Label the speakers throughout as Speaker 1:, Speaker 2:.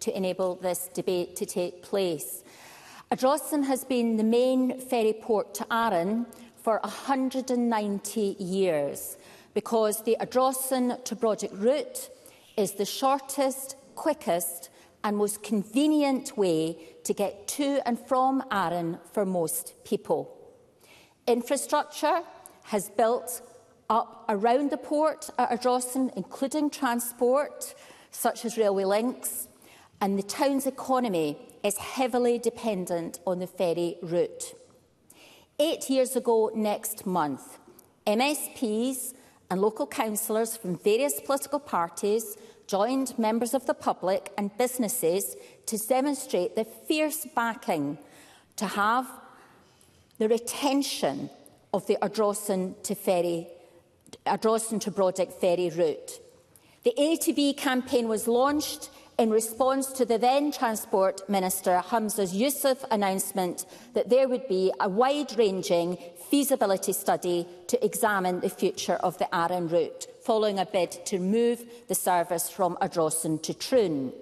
Speaker 1: to
Speaker 2: enable this debate to take place. Adrossan has been the main ferry port to Arran for 190 years because the Adrossan to Brodick route is the shortest, quickest and most convenient way to get to and from Arran for most people. Infrastructure has built up around the port at Ardrossan, including transport, such as railway links, and the town's economy is heavily dependent on the ferry route. Eight years ago next month, MSPs and local councillors from various political parties joined members of the public and businesses to demonstrate the fierce backing to have the retention of the Adrosan to, ferry, Adrosan to Brodick ferry route. The A to B campaign was launched in response to the then Transport Minister Hamza Youssef announcement that there would be a wide-ranging feasibility study to examine the future of the Arran route, following a bid to move the service from Ardrossan to Troon.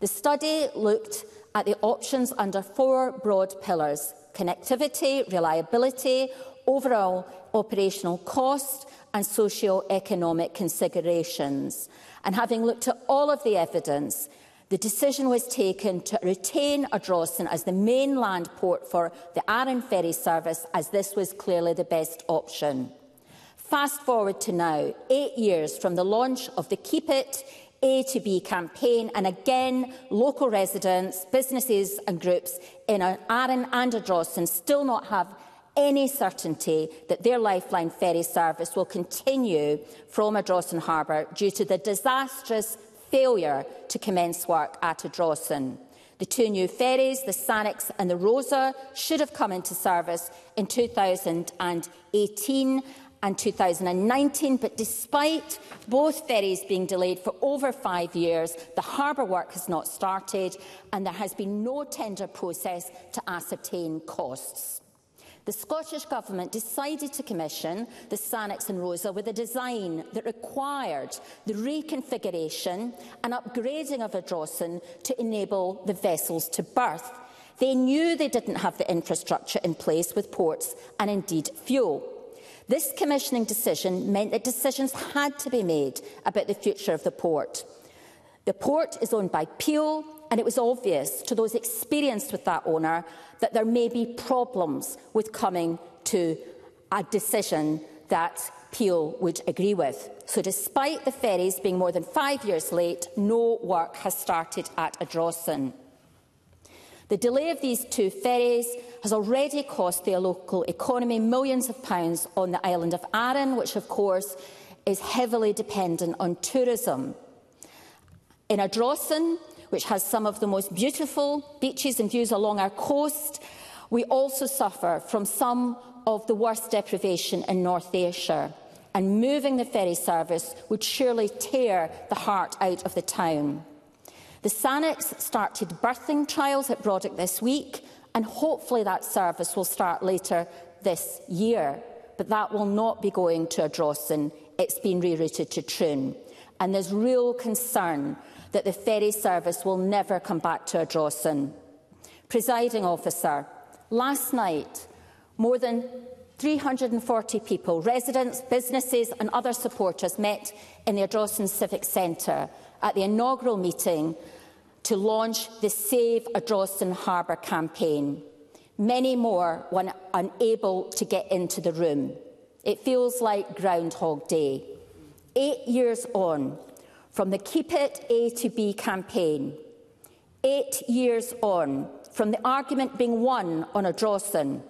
Speaker 2: The study looked at the options under four broad pillars – connectivity, reliability, overall operational cost and socio-economic considerations – And having looked at all of the evidence, the decision was taken to retain Ardrossan as the mainland port for the Arran ferry service, as this was clearly the best option. Fast forward to now, eight years from the launch of the Keep It A to B campaign, and again, local residents, businesses and groups in Arran and Ardrossan still not have any certainty that their lifeline ferry service will continue from Adrossan Harbour due to the disastrous failure to commence work at Adrossan. The two new ferries, the Sanix and the Rosa, should have come into service in 2018 and 2019, but despite both ferries being delayed for over five years, the harbour work has not started and there has been no tender process to ascertain costs. the Scottish Government decided to commission the Sanex and Rosa with a design that required the reconfiguration and upgrading of a Drossen to enable the vessels to berth. They knew they didn't have the infrastructure in place with ports and indeed fuel. This commissioning decision meant that decisions had to be made about the future of the port. The port is owned by Peel, and it was obvious to those experienced with that owner that there may be problems with coming to a decision that Peel would agree with. So despite the ferries being more than five years late, no work has started at Adrossan. The delay of these two ferries has already cost the local economy millions of pounds on the island of Arran, which of course is heavily dependent on tourism. In Adrossan, which has some of the most beautiful beaches and views along our coast, we also suffer from some of the worst deprivation in North Ayrshire, and moving the ferry service would surely tear the heart out of the town. The SANEX started birthing trials at Brodick this week, and hopefully that service will start later this year. But that will not be going to Adrossan. It's been rerouted to Troon. And there's real concern that the ferry service will never come back to Ardrossan. Presiding officer, last night, more than 340 people, residents, businesses and other supporters met in the Ardrossan Civic Centre at the inaugural meeting to launch the Save Ardrossan Harbour campaign. Many more were unable to get into the room. It feels like Groundhog Day. Eight years on, from the Keep It A to B campaign. Eight years on, from the argument being won on a Drawson.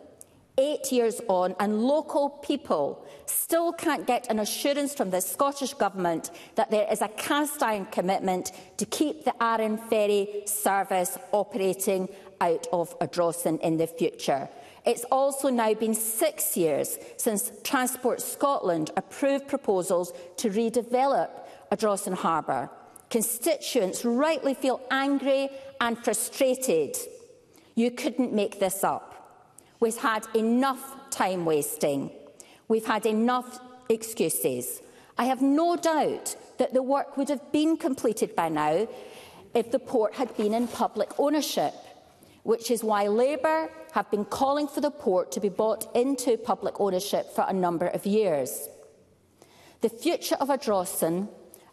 Speaker 2: Eight years on, and local people still can't get an assurance from the Scottish Government that there is a cast iron commitment to keep the Arran Ferry service operating out of a Adrossan in the future. It's also now been six years since Transport Scotland approved proposals to redevelop at Rossin Harbour. Constituents rightly feel angry and frustrated. You couldn't make this up. We've had enough time wasting. We've had enough excuses. I have no doubt that the work would have been completed by now if the port had been in public ownership, which is why Labour have been calling for the port to be bought into public ownership for a number of years. The future of Adrossan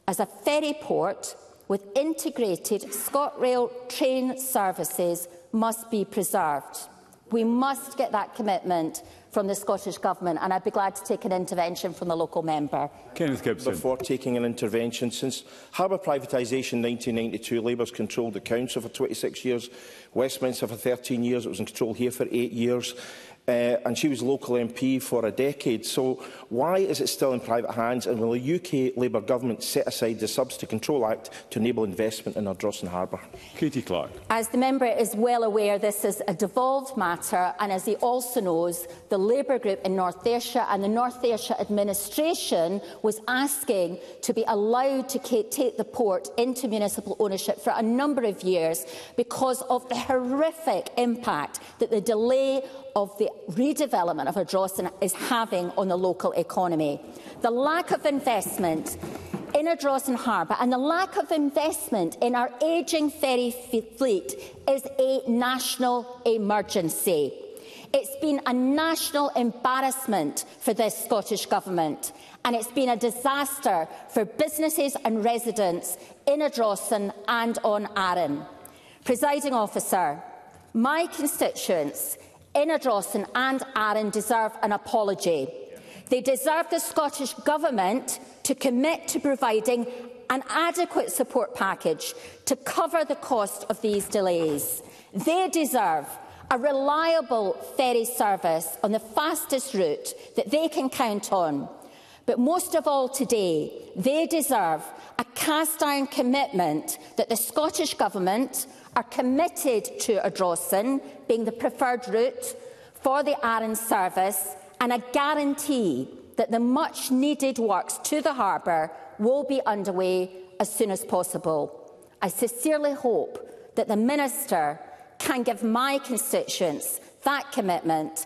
Speaker 2: as a ferry port with integrated ScotRail train services must be preserved. We must get that commitment from the Scottish Government, and I'd be glad to take an intervention from the local member.
Speaker 1: Kenneth Gibson.
Speaker 3: Before taking an intervention, since harbour privatisation 1992, Labour's controlled the council for 26 years, Westminster for 13 years, it was in control here for eight years. uh, and she was local MP for a decade. So why is it still in private hands, and will the UK Labour government set aside the Subs Control Act to enable investment in Ardrossan Harbour?
Speaker 1: Katie Clark.
Speaker 2: As the member is well aware, this is a devolved matter, and as he also knows, the Labour group in North Ayrshire and the North Ayrshire administration was asking to be allowed to take the port into municipal ownership for a number of years because of the horrific impact that the delay of the redevelopment of Ardrossan is having on the local economy. The lack of investment in Ardrossan Harbour and the lack of investment in our ageing ferry fleet is a national emergency. It's been a national embarrassment for this Scottish Government and it's been a disaster for businesses and residents in Ardrossan and on Arran. Presiding officer, my constituents Ina Drawson and Aaron deserve an apology. They deserve the Scottish Government to commit to providing an adequate support package to cover the cost of these delays. They deserve a reliable ferry service on the fastest route that they can count on. But most of all today, they deserve a cast iron commitment that the Scottish Government, are committed to a draw being the preferred route for the Arran service and a guarantee that the much needed works to the harbour will be underway as soon as possible. I sincerely hope that the Minister can give my constituents that commitment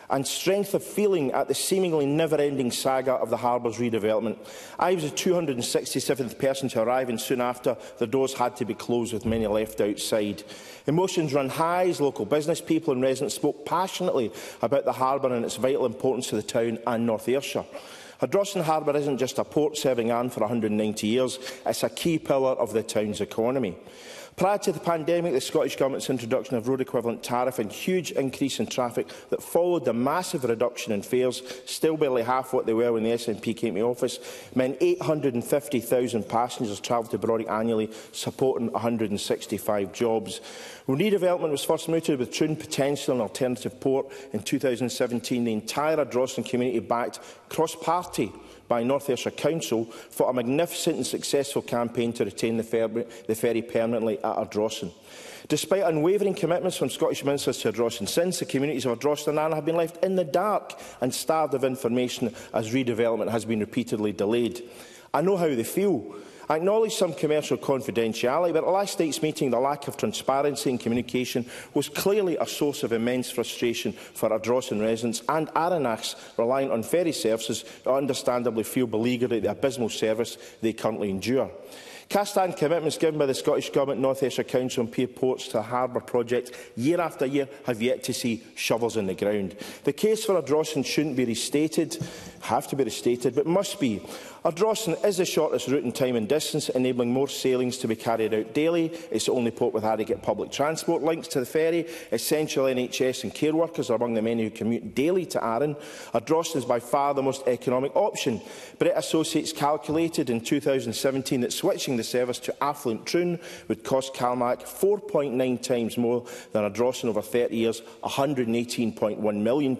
Speaker 2: and
Speaker 3: strength of feeling at the seemingly never-ending saga of the harbour's redevelopment. I was the 267th person to arrive and soon after the doors had to be closed with many left outside. Emotions run high as local business people and residents spoke passionately about the harbour and its vital importance to the town and North Ayrshire. Hardrossan Harbour isn't just a port serving Anne for 190 years, it's a key pillar of the town's economy. Prior to the pandemic, the Scottish Government's introduction of road equivalent tariff and huge increase in traffic that followed the massive reduction in fares, still barely half what they were when the SNP came to office, meant 850,000 passengers travelled to Berwick annually, supporting 165 jobs. Redevelopment was first mooted with Troon potential and alternative port in 2017. The entire Adrossan community backed cross-party by North Ayrshire Council for a magnificent and successful campaign to retain the ferry, the ferry permanently at Ardrossan. Despite unwavering commitments from Scottish ministers to Ardrossan since, the communities of Ardrossan and Anna have been left in the dark and starved of information as redevelopment has been repeatedly delayed. I know how they feel, I acknowledge some commercial confidentiality, but at last night's meeting, the lack of transparency and communication was clearly a source of immense frustration for Ardrossan residents and Aranachs relying on ferry services who understandably feel beleaguered at the abysmal service they currently endure. Cast-iron commitments given by the Scottish Government, North Ayrshire Council and Pier Ports to the harbour project year after year have yet to see shovels in the ground. The case for Ardrossan shouldn't be restated, have to be restated, but must be Our Ardrossan is the shortest route in time and distance, enabling more sailings to be carried out daily. It's the only port with adequate public transport links to the ferry. Essential NHS and care workers are among the many who commute daily to Arran. Our Ardrossan is by far the most economic option. Brit Associates calculated in 2017 that switching the service to affluent Troon would cost Calmac 4.9 times more than a Ardrossan over 30 years, £118.1 million,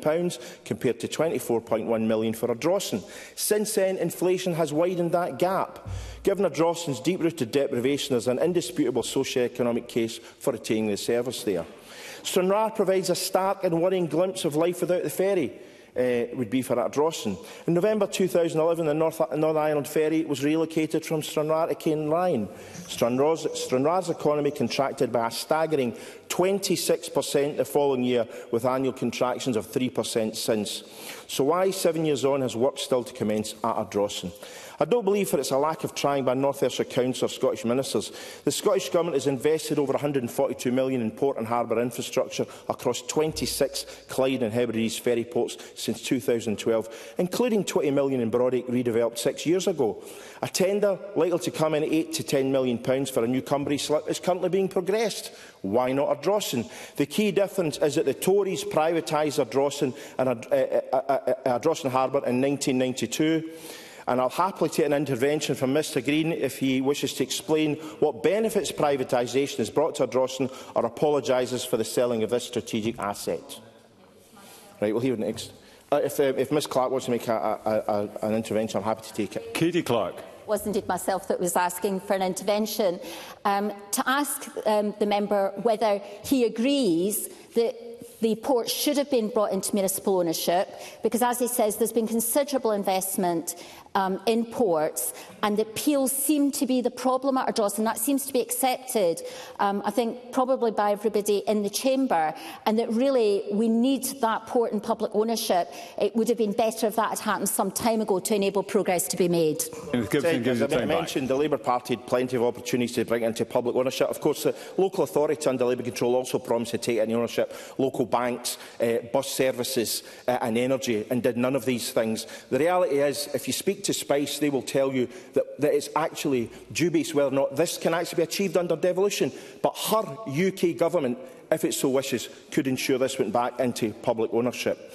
Speaker 3: compared to £24.1 million for a Ardrossan. Since then, inflation Education has widened that gap, given a deep-rooted deprivation as an indisputable socio-economic case for retaining the service there. Stranraer provides a stark and worrying glimpse of life without the ferry, uh, would be for Atdrossan. In November 2011, the North, North Island ferry was relocated from Stranraer to Cane Ryan. Stranraer's, Stranraer's economy contracted by a staggering 26% the following year, with annual contractions of 3% since. So why, seven years on, has work still to commence at Atdrossan? I don't believe that it's a lack of trying by North Ayrshire Council or Scottish ministers. The Scottish Government has invested over £142 million in port and harbour infrastructure across 26 Clyde and Hebrides ferry ports since 2012, including £20 million in Brodick redeveloped six years ago. A tender likely to come in at £8 to £10 million pounds for a new Cumbria slip is currently being progressed. Why not Ardrossan? The key difference is that the Tories privatised Ardrossan and Ard uh, Ardrossan Harbour in 1992 and I'll happily take an intervention from Mr Green if he wishes to explain what benefits privatisation has brought to Ardrossan or apologises for the selling of this strategic asset. Right, we'll hear next. Uh, if, uh, if Ms Clark wants to make a, a, a, an intervention, I'm happy to take it.
Speaker 1: Katie Clark
Speaker 2: wasn't it myself that was asking for an intervention, um, to ask um, the member whether he agrees that The port should have been brought into municipal ownership because, as he says, there's been considerable investment um, in ports and the appeals seem to be the problem at Ardross and that seems to be accepted, um, I think, probably by everybody in the chamber and that really we need that port in public ownership. It would have been better if that had happened some time ago to enable progress to be made.
Speaker 3: As I mentioned, the Labour Party had plenty of opportunities to bring it into public ownership. Of course, the local authority under Labour control also promised to take any ownership local banks, uh, bus services uh, and energy and did none of these things. The reality is, if you speak to Spice, they will tell you that, that it's actually dubious whether or not this can actually be achieved under devolution. But her UK government, if it so wishes, could ensure this went back into public ownership.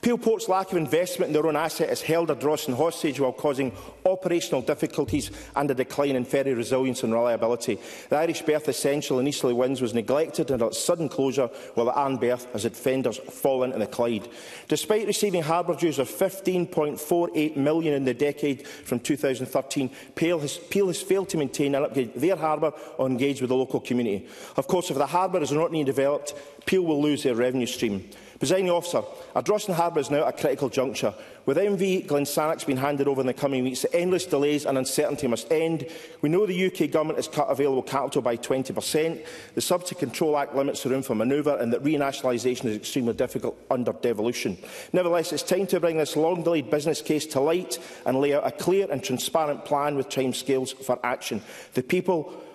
Speaker 3: Peelport's lack of investment in their own asset has held a dross in hostage while causing operational difficulties and a decline in ferry resilience and reliability. The Irish berth essential in Eastleigh Winds was neglected and its sudden closure while the Ann berth has had fenders fallen in the Clyde. Despite receiving harbour dues of £15.48 million in the decade from 2013, Peel has, has failed to maintain and upgrade their harbour or engage with the local community. Of course, if the harbour is not being developed, Peel will lose their revenue stream. Presiding officer, Ardrossan Harbour is now at a critical juncture. With MV Glensarach being handed over in the coming weeks, the endless delays and uncertainty must end. We know the UK Government has cut available capital by 20%. The Subsidy Control Act limits the room for manoeuvre and that renationalisation is extremely difficult under devolution. Nevertheless, it's time to bring this long-delayed business case to light and lay out a clear and transparent plan with timescales for action. The people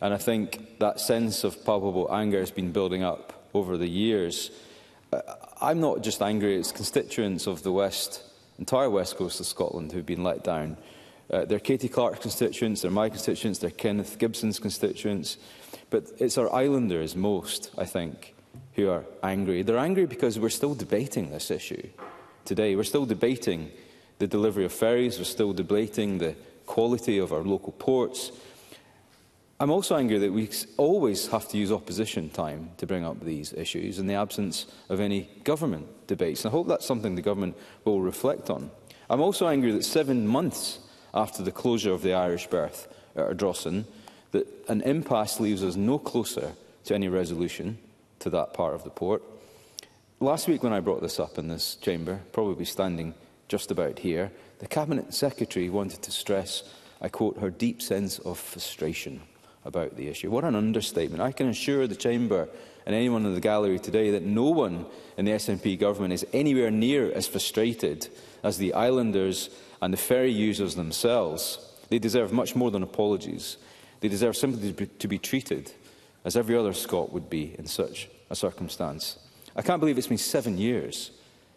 Speaker 3: and
Speaker 1: I
Speaker 4: think that sense of palpable anger has been building up over the years. Uh, I'm not just angry, it's constituents of the West, entire West Coast of Scotland who've been let down. Uh, they're Katie Clark's constituents, they're my constituents, they're Kenneth Gibson's constituents. But it's our islanders most, I think, who are angry. They're angry because we're still debating this issue today. We're still debating the delivery of ferries, we're still debating the quality of our local ports, I'm also angry that we always have to use opposition time to bring up these issues in the absence of any government debates. And I hope that's something the government will reflect on. I'm also angry that seven months after the closure of the Irish berth at Ardrossan, that an impasse leaves us no closer to any resolution to that part of the port. Last week when I brought this up in this chamber, probably standing just about here, the Cabinet Secretary wanted to stress, I quote, her deep sense of frustration about the issue. What an understatement. I can assure the Chamber and anyone in the gallery today that no one in the SNP government is anywhere near as frustrated as the islanders and the ferry users themselves. They deserve much more than apologies. They deserve simply to be, to be treated as every other Scot would be in such a circumstance. I can't believe it's been seven years,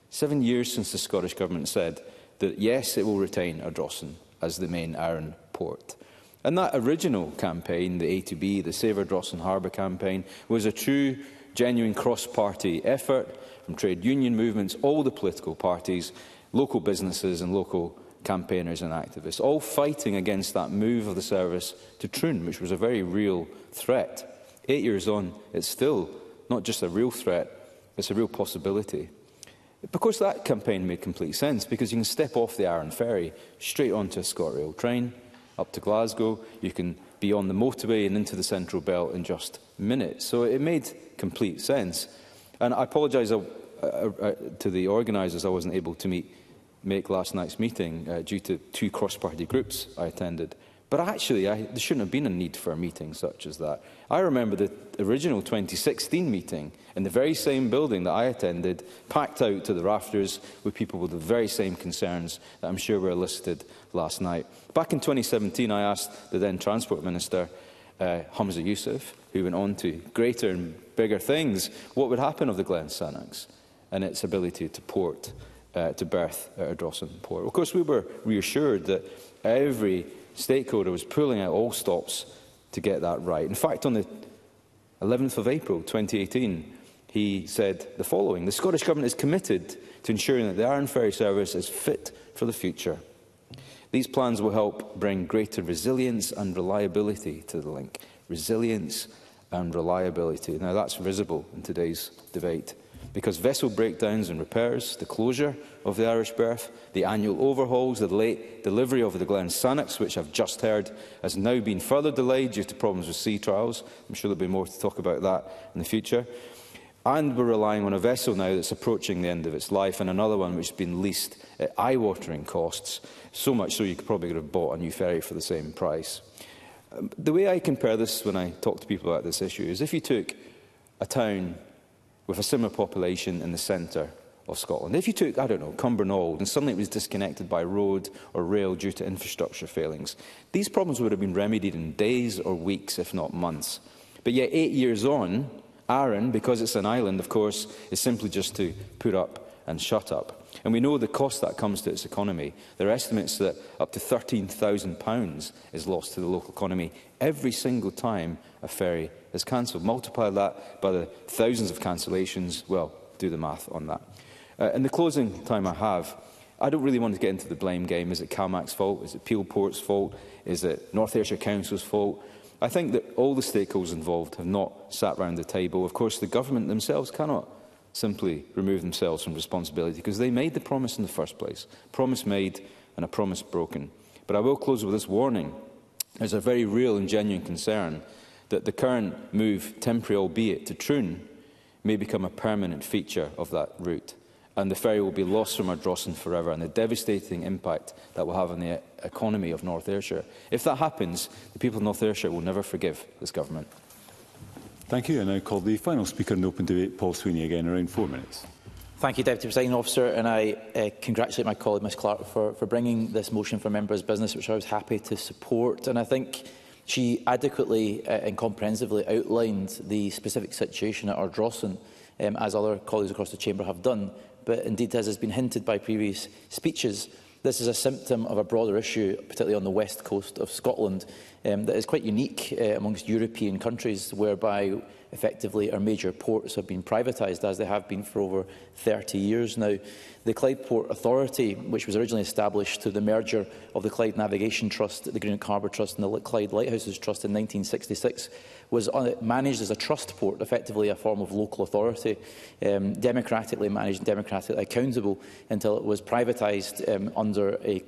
Speaker 4: seven years since the Scottish Government said that yes, it will retain Ardrossan as the main iron port. And that original campaign, the A2B, the Save and Harbour campaign, was a true, genuine cross-party effort from trade union movements, all the political parties, local businesses and local campaigners and activists, all fighting against that move of the service to Troon, which was a very real threat. Eight years on, it's still not just a real threat, it's a real possibility. Because that campaign made complete sense, because you can step off the Arran ferry straight onto a ScotRail train, up to Glasgow. You can be on the motorway and into the central belt in just minutes. So it made complete sense. And I apologise uh, uh, uh, to the organisers I wasn't able to meet, make last night's meeting uh, due to two cross-party groups I attended. But actually, I, there shouldn't have been a need for a meeting such as that. I remember the original 2016 meeting in the very same building that I attended, packed out to the rafters with people with the very same concerns that I'm sure were listed last night. Back in 2017, I asked the then Transport Minister, uh, Hamza Youssef, who went on to greater and bigger things, what would happen of the Glen Sannox and its ability to port, uh, to berth at Ardrossan port. Of course, we were reassured that every stakeholder was pulling out all stops to get that right. In fact, on the 11th of April 2018, he said the following The Scottish Government is committed to ensuring that the Iron Ferry service is fit for the future. These plans will help bring greater resilience and reliability to the link. Resilience and reliability. Now, that's visible in today's debate because vessel breakdowns and repairs, the closure of the Irish berth, the annual overhauls, the late delivery of the Glen Sannox, which I've just heard has now been further delayed due to problems with sea trials. I'm sure there'll be more to talk about that in the future. And we're relying on a vessel now that's approaching the end of its life and another one which has been leased at eye-watering costs, so much so you could probably have bought a new ferry for the same price. Um, the way I compare this when I talk to people about this issue is if you took a town with a similar population in the centre of Scotland. If you took, I don't know, Cumbernauld and suddenly it was disconnected by road or rail due to infrastructure failings, these problems would have been remedied in days or weeks, if not months. But yet, eight years on, Arran, because it's an island, of course, is simply just to put up and shut up. And we know the cost that comes to its economy. There are estimates that up to £13,000 is lost to the local economy every single time a ferry is cancelled. Multiply that by the thousands of cancellations. Well, do the math on that. Uh, in the closing time I have, I don't really want to get into the blame game. Is it CalMac's fault? Is it Peel Port's fault? Is it North Ayrshire Council's fault? I think that all the stakeholders involved have not sat round the table. Of course, the government themselves cannot simply remove themselves from responsibility because they made the promise in the first place. Promise made and a promise broken. But I will close with this warning. There's a very real and genuine concern that the current move, temporary albeit, to Troon may become a permanent feature of that route. And the ferry will be lost from Ardrossan forever and the devastating impact that will have on the economy of North Ayrshire. If that happens, the people of North Ayrshire will never forgive this government.
Speaker 1: Thank you. I now call the final speaker in the open debate, Paul Sweeney, again around four minutes.
Speaker 5: Thank you, Deputy Presiding Officer, and I uh, congratulate my colleague, Ms Clark, for, for bringing this motion for members' business, which I was happy to support. And I think she adequately uh, and comprehensively outlined the specific situation at Ardrossan, um, as other colleagues across the Chamber have done. But indeed, as has been hinted by previous speeches, this is a symptom of a broader issue, particularly on the west coast of Scotland, um, that is quite unique uh, amongst European countries, whereby effectively our major ports have been privatised, as they have been for over 30 years now. The Clyde Port Authority, which was originally established through the merger of the Clyde Navigation Trust, the Greenock Harbour Trust and the Clyde Lighthouses Trust in 1966, was uh, managed as a trust port, effectively a form of local authority, um, democratically managed and democratically accountable until it was privatised um, under a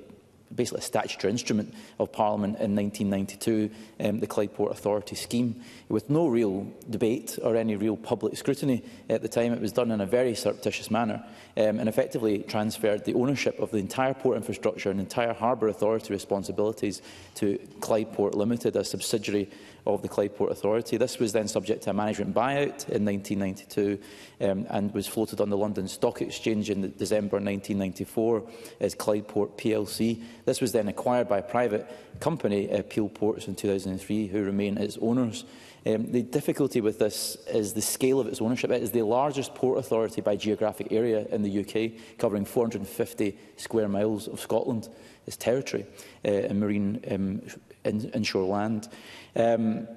Speaker 5: basically a statutory instrument of Parliament in 1992, um, the Clyde Port Authority scheme, with no real debate or any real public scrutiny at the time. It was done in a very surreptitious manner um, and effectively transferred the ownership of the entire port infrastructure and entire harbour authority responsibilities to Clyde Port Limited, a subsidiary of the Clydeport Authority. This was then subject to a management buyout in 1992 um, and was floated on the London Stock Exchange in December 1994 as Clydeport plc. This was then acquired by a private company, uh, Peel Ports, in 2003, who remain its owners. Um, the difficulty with this is the scale of its ownership. It is the largest port authority by geographic area in the UK, covering 450 square miles of Scotland, its territory, uh, and marine um, in, inshore land. Um,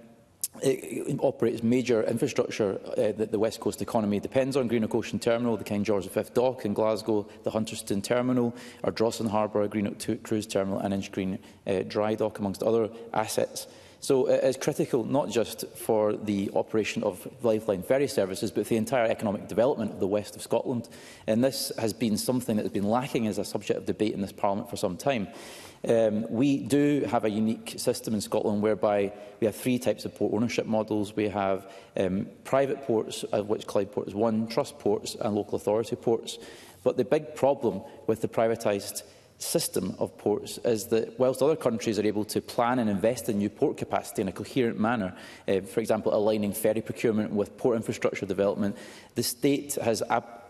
Speaker 5: it, it operates major infrastructure uh, that the West Coast economy depends on. Greenock Ocean Terminal, the King George V Dock in Glasgow, the Hunterston Terminal, our Drossan Harbour, Greenock Cruise Terminal and Green uh, Dry Dock, amongst other assets. So uh, it is critical not just for the operation of lifeline ferry services, but for the entire economic development of the west of Scotland. And this has been something that has been lacking as a subject of debate in this Parliament for some time. Um, we do have a unique system in Scotland whereby we have three types of port ownership models. We have um, private ports, of which Clyde Port is one, trust ports and local authority ports. But the big problem with the privatised system of ports is that whilst other countries are able to plan and invest in new port capacity in a coherent manner, uh, for example, aligning ferry procurement with port infrastructure development, the state has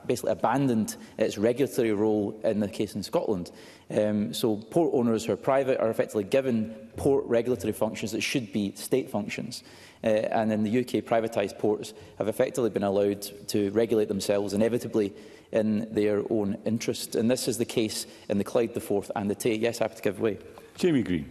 Speaker 5: basically abandoned its regulatory role in the case in Scotland. Um, so port owners who are private are effectively given port regulatory functions that should be state functions. Uh, and in the UK, privatised ports have effectively been allowed to regulate themselves, inevitably in their own interest. And this is the case in the Clyde the Fourth and the Tate. Yes, have to give way.
Speaker 1: Jamie Green.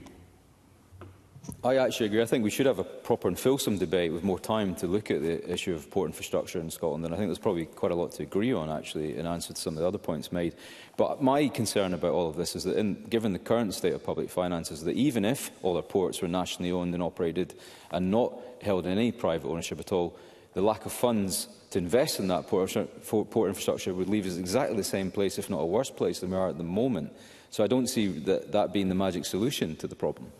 Speaker 4: I actually agree. I think we should have a proper and fulsome debate with more time to look at the issue of port infrastructure in Scotland. And I think there's probably quite a lot to agree on, actually, in answer to some of the other points made. But my concern about all of this is that, in, given the current state of public finances, that even if all our ports were nationally owned and operated and not held in any private ownership at all, the lack of funds to invest in that port, port infrastructure would leave us exactly the same place, if not a worse place, than we are at the moment. So I don't see that, that being the magic solution to the problem.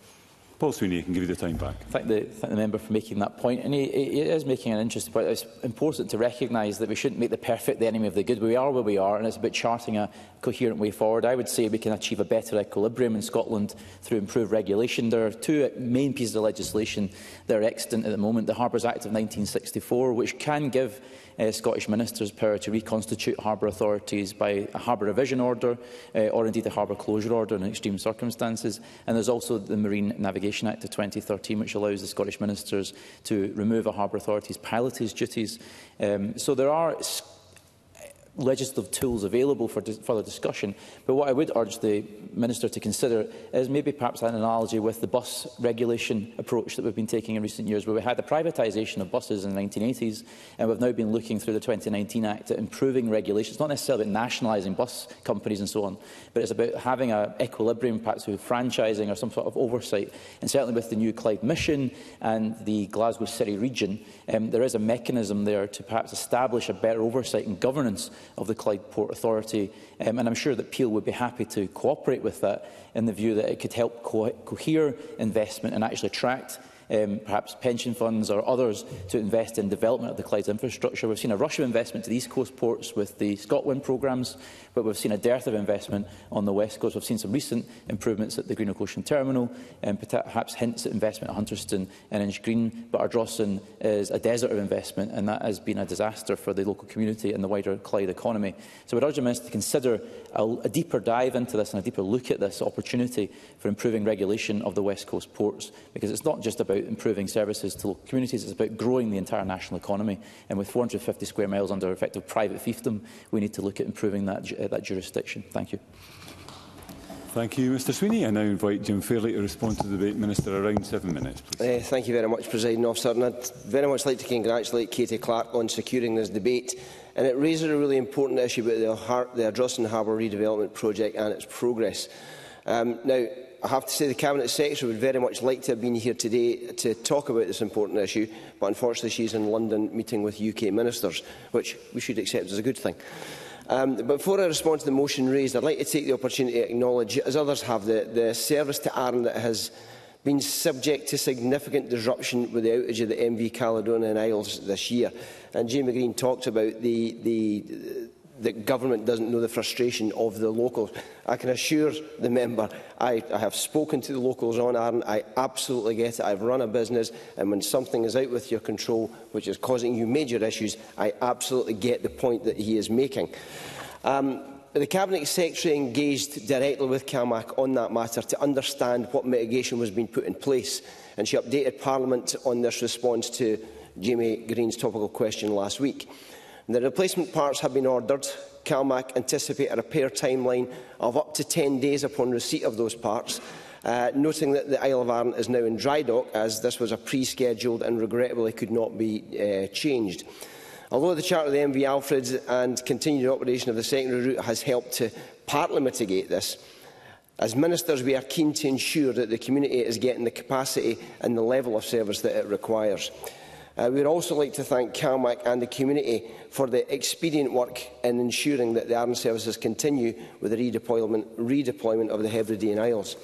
Speaker 1: Paul Sweeney can give you the time back.
Speaker 5: Thank the, thank the member for making that point. And he, he is making an interesting point. It's important to recognise that we shouldn't make the perfect the enemy of the good. We are where we are, and it's about charting a coherent way forward. I would say we can achieve a better equilibrium in Scotland through improved regulation. There are two main pieces of legislation that are extant at the moment. The Harbours Act of 1964, which can give uh, Scottish ministers power to reconstitute harbour authorities by a harbour revision order uh, or indeed a harbour closure order in extreme circumstances. And there's also the Marine Navigation Navigation Act of 2013, which allows the Scottish Ministers to remove a harbour authority's pilotage duties. Um, so there are legislative tools available for dis further discussion. But what I would urge the Minister to consider is maybe perhaps an analogy with the bus regulation approach that we've been taking in recent years, where we had the privatisation of buses in the 1980s, and we've now been looking through the 2019 Act at improving regulations. It's not necessarily about nationalising bus companies and so on, but it's about having an equilibrium, perhaps with franchising or some sort of oversight. And certainly with the new Clyde Mission and the Glasgow City region, um, there is a mechanism there to perhaps establish a better oversight and governance of the Clyde Port Authority. Um, and I'm sure that Peel would be happy to cooperate with that in the view that it could help co cohere investment and actually attract um, perhaps pension funds or others, to invest in development of the Clyde's infrastructure. We've seen a rush of investment to the East Coast ports with the Scotland programmes, but we've seen a dearth of investment on the West Coast. We've seen some recent improvements at the Greenock Ocean Terminal, and perhaps hints at investment at Hunterston and Inch Green, but Ardrossan is a desert of investment, and that has been a disaster for the local community and the wider Clyde economy. So we'd urge the Minister to consider a, a deeper dive into this and a deeper look at this opportunity for improving regulation of the West Coast ports, because it's not just about improving services to local communities, it's about growing the entire national economy. And with 450 square miles under effective private fiefdom, we need to look at improving that, uh, that jurisdiction. Thank you.
Speaker 1: Thank you, Mr Sweeney. I now invite Jim Fairley to respond to the debate. Minister, around seven minutes,
Speaker 6: please. Uh, thank you very much, President Officer. And I'd very much like to congratulate Katie Clark on securing this debate and it raises a really important issue about the, the Ardrossan Harbour redevelopment project and its progress. Um, now, I have to say the Cabinet Secretary would very much like to have been here today to talk about this important issue, but unfortunately she is in London meeting with UK ministers, which we should accept as a good thing. Um, before I respond to the motion raised, I'd like to take the opportunity to acknowledge, as others have, the, the service to Arran that has been subject to significant disruption with the outage of the MV Caledonia and Isles this year. And Jamie Green talked about the, the, the government doesn't know the frustration of the locals. I can assure the member I, I have spoken to the locals on Arran. I absolutely get it. I've run a business, and when something is out with your control, which is causing you major issues, I absolutely get the point that he is making. Um, The Cabinet Secretary engaged directly with CalMac on that matter to understand what mitigation was being put in place, and she updated Parliament on this response to Jamie Green's topical question last week. The replacement parts have been ordered. CalMac anticipate a repair timeline of up to 10 days upon receipt of those parts, uh, noting that the Isle of Arran is now in dry dock, as this was a pre-scheduled and regrettably could not be uh, changed. Although the charter of the MV Alfred and continued operation of the secondary route has helped to partly mitigate this, as ministers we are keen to ensure that the community is getting the capacity and the level of service that it requires. Uh, we would also like to thank CalMac and the community for the expedient work in ensuring that the armed services continue with the redeployment, redeployment of the Hebridean Isles.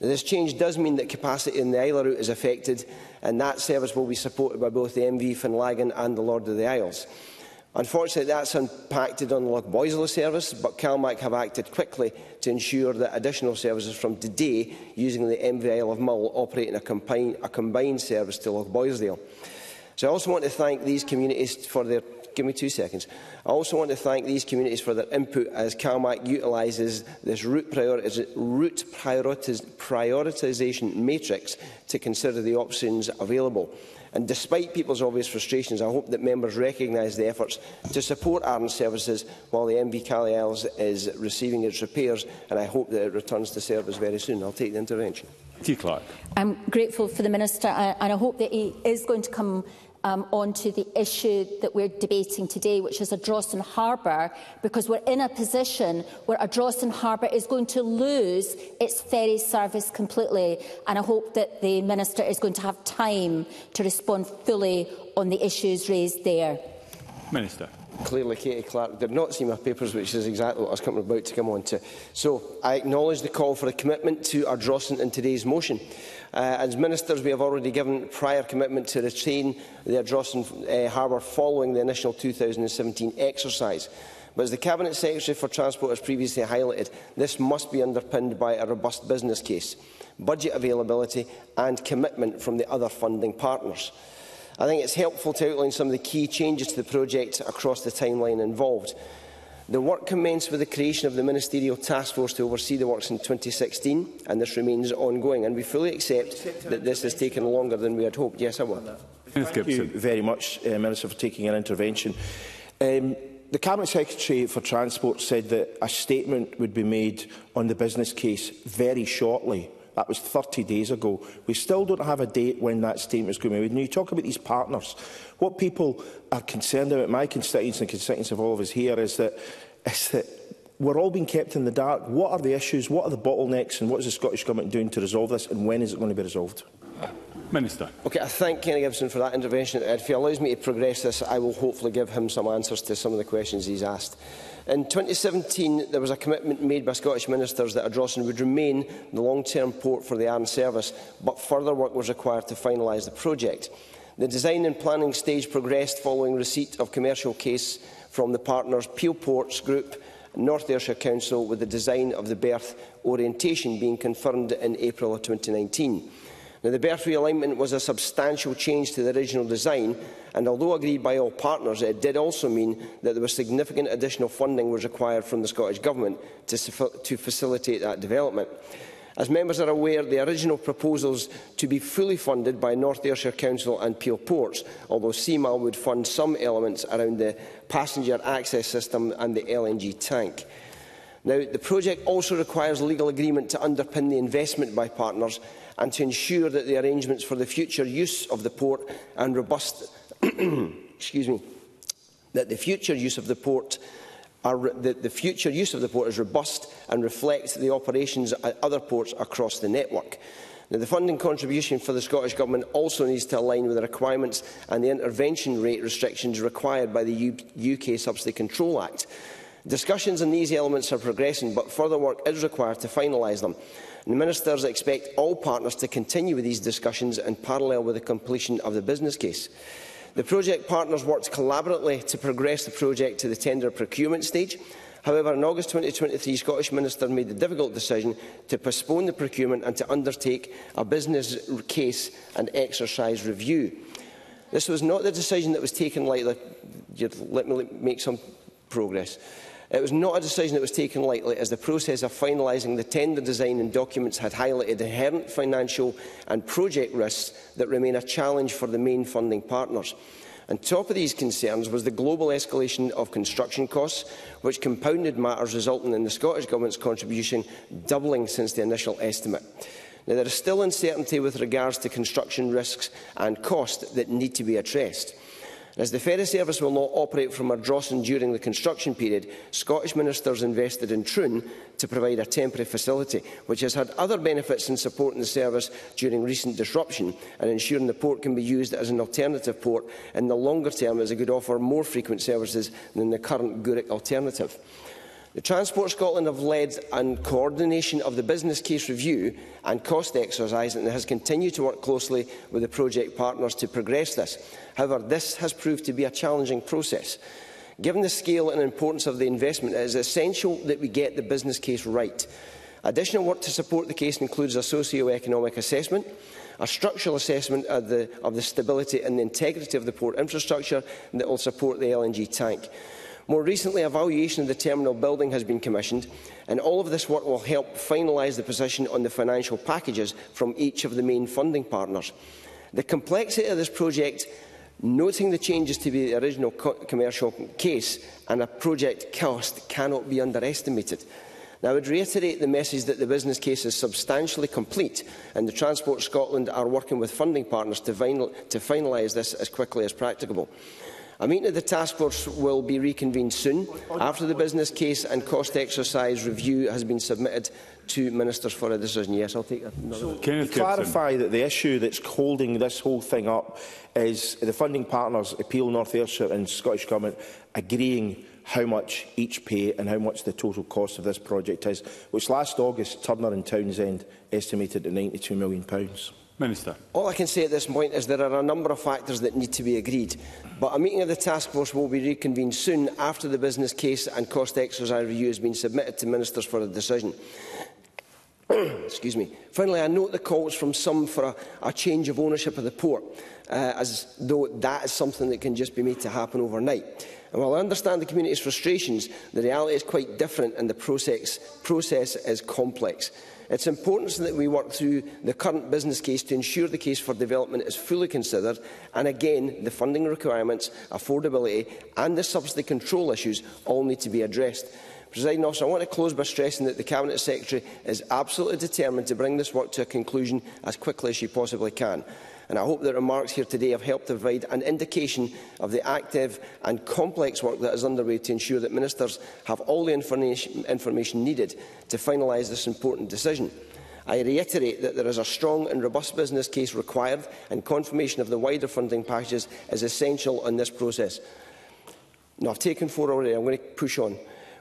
Speaker 6: Now, this change does mean that capacity in the Isla route is affected, and that service will be supported by both the MV Finlagan and the Lord of the Isles. Unfortunately, that's impacted on the Loch Boisley service, but CalMac have acted quickly to ensure that additional services from today using the MV Isle of Mull operate in a, combine, a combined service to Loch Boisdale. So I also want to thank these communities for their Give me two seconds. I also want to thank these communities for their input as CalMac utilises this route, priori route prioritis prioritisation matrix to consider the options available. And despite people's obvious frustrations, I hope that members recognise the efforts to support Arden services while the MV Cali Isles is receiving its repairs, and I hope that it returns to service very soon. I'll take the intervention.
Speaker 1: T. Clark.
Speaker 2: I'm grateful for the Minister, and I hope that he is going to come um, onto the issue that we're debating today, which is a Drossen Harbour, because we're in a position where a Drossen Harbour is going to lose its ferry service completely. And I hope that the Minister is going to have time to respond fully on the issues raised there.
Speaker 1: Minister.
Speaker 6: Clearly, Katie Clark did not see my papers, which is exactly what I was coming about to come on to. So, I acknowledge the call for a commitment to our Drossen in today's motion. Uh, as ministers, we have already given prior commitment to retain the in uh, Harbour following the initial 2017 exercise. But as the Cabinet Secretary for Transport has previously highlighted, this must be underpinned by a robust business case, budget availability and commitment from the other funding partners. I think it's helpful to outline some of the key changes to the project across the timeline involved. The work commenced with the creation of the Ministerial Task Force to oversee the works in 2016, and this remains ongoing. And we fully accept that this has taken longer than we had hoped. Yes, I will.
Speaker 3: Thank you very much, uh, Minister, for taking an intervention. Um, the Cabinet Secretary for Transport said that a statement would be made on the business case very shortly. That was 30 days ago. We still don't have a date when that statement is going to be made. When you talk about these partners, what people are concerned about, my constituents and constituents of all of us here, is that, is that we're all being kept in the dark. What are the issues? What are the bottlenecks? And what is the Scottish Government doing to resolve this? And when is it going to be resolved?
Speaker 1: Minister.
Speaker 6: Okay, I thank Kenny Gibson for that intervention. If he allows me to progress this, I will hopefully give him some answers to some of the questions he's asked. In 2017, there was a commitment made by Scottish ministers that Ardrossan would remain the long-term port for the armed service, but further work was required to finalise the project. The design and planning stage progressed following receipt of commercial case from the partners Peel Ports Group North Ayrshire Council with the design of the berth orientation being confirmed in April 2019. Now, the berth realignment was a substantial change to the original design, and although agreed by all partners, it did also mean that there was significant additional funding was required from the Scottish Government to, to facilitate that development. As members are aware, the original proposals to be fully funded by North Ayrshire Council and Peel Ports, although CMAL would fund some elements around the passenger access system and the LNG tank. Now, the project also requires legal agreement to underpin the investment by partners, and to ensure that the arrangements for the future use of the port and robust excuse me, that the future use of the port are, that the future use of the port is robust and reflects the operations at other ports across the network. Now, the funding contribution for the Scottish Government also needs to align with the requirements and the intervention rate restrictions required by the U UK Subsidy Control Act. Discussions on these elements are progressing, but further work is required to finalise them. the Ministers expect all partners to continue with these discussions in parallel with the completion of the business case. The project partners worked collaboratively to progress the project to the tender procurement stage. However, in August 2023, Scottish Minister made the difficult decision to postpone the procurement and to undertake a business case and exercise review. This was not the decision that was taken lightly. Let me make some progress. It was not a decision that was taken lightly, as the process of finalising the tender design and documents had highlighted inherent financial and project risks that remain a challenge for the main funding partners. On top of these concerns was the global escalation of construction costs, which compounded matters resulting in the Scottish Government's contribution doubling since the initial estimate. Now, there is still uncertainty with regards to construction risks and cost that need to be addressed. And as the ferry service will not operate from Ardrossan during the construction period, Scottish ministers invested in Troon to provide a temporary facility, which has had other benefits in supporting the service during recent disruption and ensuring the port can be used as an alternative port in the longer term as it could offer more frequent services than the current Gurick alternative. The Transport Scotland have led and coordination of the business case review and cost exercise and has continued to work closely with the project partners to progress this. However, this has proved to be a challenging process. Given the scale and importance of the investment, it is essential that we get the business case right. Additional work to support the case includes a socio-economic assessment, a structural assessment of the, of the stability and the integrity of the port infrastructure that will support the LNG tank. More recently, a valuation of the terminal building has been commissioned, and all of this work will help finalise the position on the financial packages from each of the main funding partners. The complexity of this project, noting the changes to the original co commercial case and a project cost, cannot be underestimated. Now, I would reiterate the message that the business case is substantially complete and the Transport Scotland are working with funding partners to, final to finalise this as quickly as practicable. A meeting of the task force will be reconvened soon after the business case and cost exercise review has been submitted to ministers for a decision. Yes, I'll take that. So, Kenneth
Speaker 3: to clarify that the issue that's holding this whole thing up is the funding partners, Appeal North Ayrshire and Scottish Government, agreeing how much each pay and how much the total cost of this project is, which last August Turner and Townsend estimated at £92 million.
Speaker 1: Minister.
Speaker 6: All I can say at this point is there are a number of factors that need to be agreed, but a meeting of the task force will be reconvened soon after the business case and cost exercise review has been submitted to ministers for a decision. Excuse me. Finally, I note the calls from some for a, a change of ownership of the port, uh, as though that is something that can just be made to happen overnight. And while I understand the community's frustrations, the reality is quite different and the process, process is complex. It's important that we work through the current business case to ensure the case for development is fully considered and again the funding requirements, affordability and the subsidy control issues all need to be addressed. President officer, I want to close by stressing that the Cabinet Secretary is absolutely determined to bring this work to a conclusion as quickly as she possibly can and I hope that remarks here today have helped provide an indication of the active and complex work that is underway to ensure that ministers have all the information needed to finalise this important decision. I reiterate that there is a strong and robust business case required and confirmation of the wider funding packages is essential in this process. Now, I've taken four already. I'm going to push on.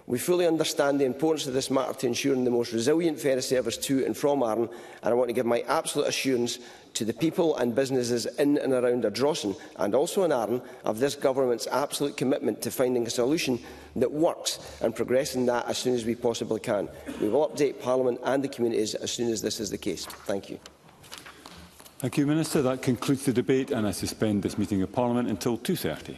Speaker 6: We fully understand the importance of this matter to ensuring the most resilient ferry service to and from Arden, and I want to give my absolute assurance to the people and businesses in and around Ardrossan and also in Arran of this government's absolute commitment to finding a solution that works and progressing that as soon as we possibly can. We will update Parliament and the communities as soon as this is the case. Thank you.
Speaker 1: Thank you, Minister. That concludes the debate and I suspend this meeting of Parliament until 2.30.